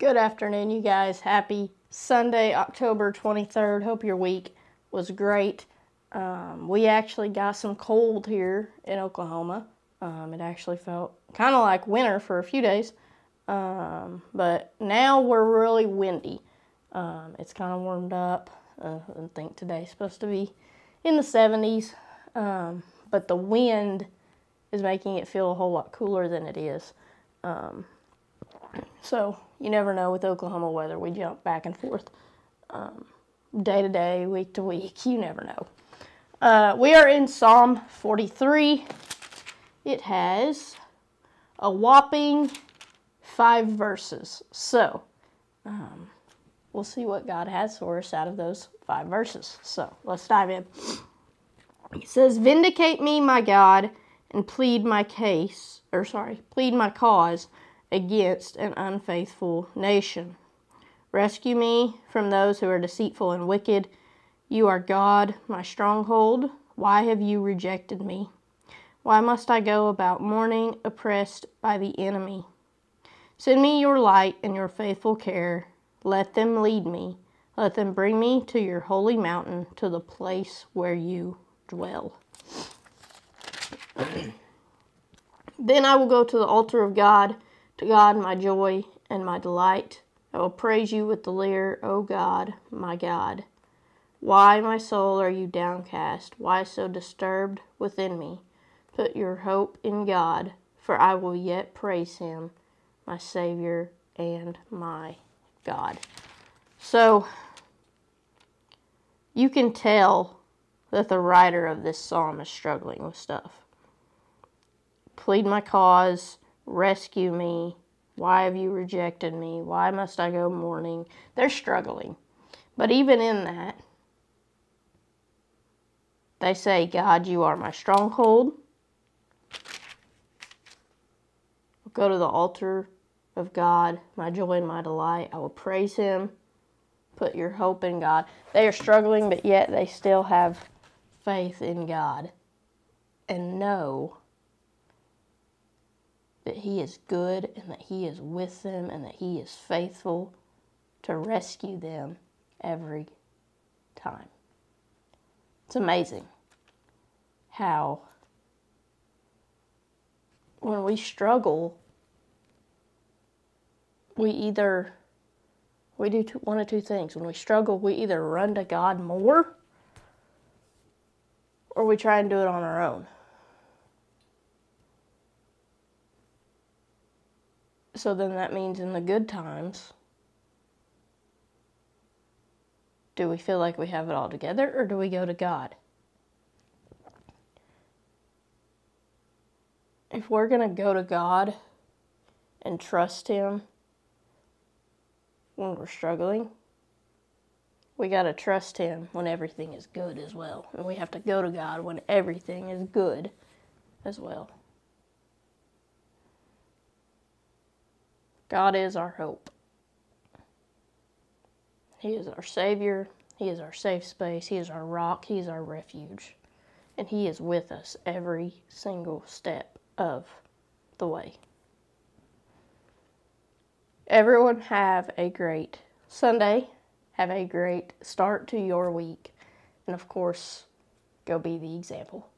Good afternoon, you guys. Happy Sunday, October 23rd. Hope your week was great. Um, we actually got some cold here in Oklahoma. Um, it actually felt kind of like winter for a few days, um, but now we're really windy. Um, it's kind of warmed up. Uh, I think today's supposed to be in the 70s, um, but the wind is making it feel a whole lot cooler than it is. So you never know with Oklahoma weather. We jump back and forth um, day to day, week to week. You never know. Uh, we are in Psalm 43. It has a whopping five verses. So um, we'll see what God has for us out of those five verses. So let's dive in. He says, Vindicate me, my God, and plead my case, or sorry, plead my cause against an unfaithful nation. Rescue me from those who are deceitful and wicked. You are God, my stronghold. Why have you rejected me? Why must I go about mourning, oppressed by the enemy? Send me your light and your faithful care. Let them lead me. Let them bring me to your holy mountain, to the place where you dwell. then I will go to the altar of God to God, my joy and my delight, I will praise you with the lyre, O God, my God. Why, my soul, are you downcast? Why so disturbed within me? Put your hope in God, for I will yet praise him, my Savior and my God. So, you can tell that the writer of this psalm is struggling with stuff. Plead my cause, rescue me. Why have you rejected me? Why must I go mourning? They're struggling. But even in that, they say, God, you are my stronghold. I'll go to the altar of God, my joy and my delight. I will praise Him. Put your hope in God. They are struggling, but yet they still have faith in God and know that He is good and that He is with them and that He is faithful to rescue them every time. It's amazing how when we struggle, we either we do two, one of two things. When we struggle, we either run to God more or we try and do it on our own. So then that means in the good times, do we feel like we have it all together or do we go to God? If we're going to go to God and trust Him when we're struggling, we got to trust Him when everything is good as well. And we have to go to God when everything is good as well. God is our hope. He is our Savior. He is our safe space. He is our rock. He is our refuge. And He is with us every single step of the way. Everyone have a great Sunday. Have a great start to your week. And of course, go be the example.